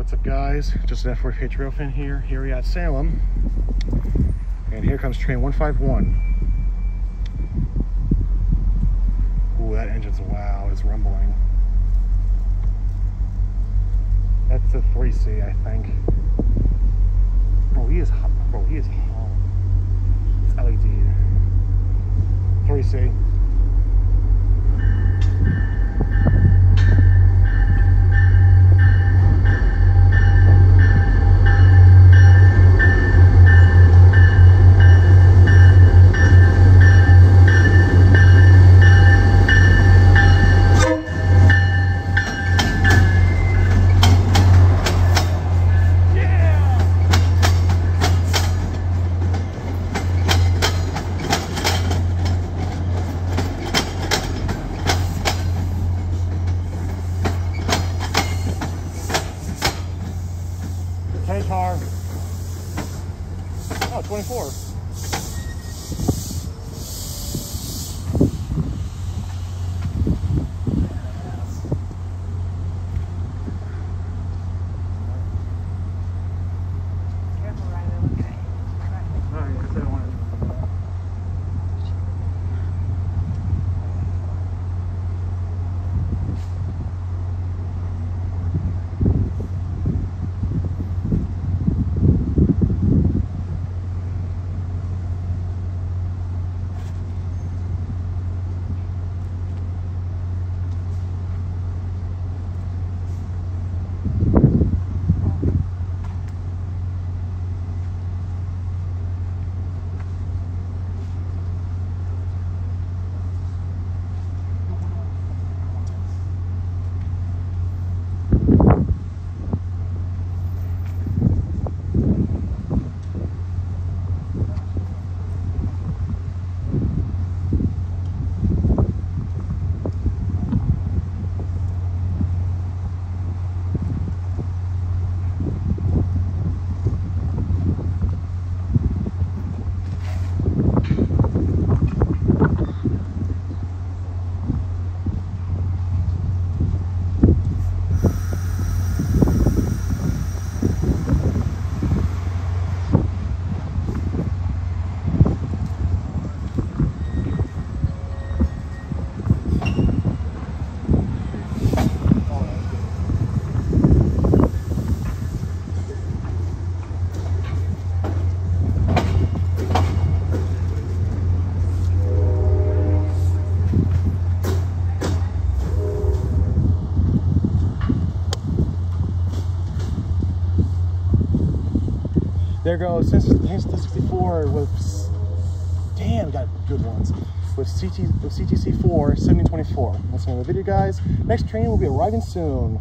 What's up guys? Just an F4K trail fan here, here we at Salem. And here comes train 151. Ooh, that engine's wow, it's rumbling. That's a 3C, I think. Bro, he is hot. Bro, he is hot. It's LED. 3C. K car. Oh, 24. There goes since the 64 with damn got good ones with CT with CTC4 7024. That's the end the video, guys. Next train will be arriving soon.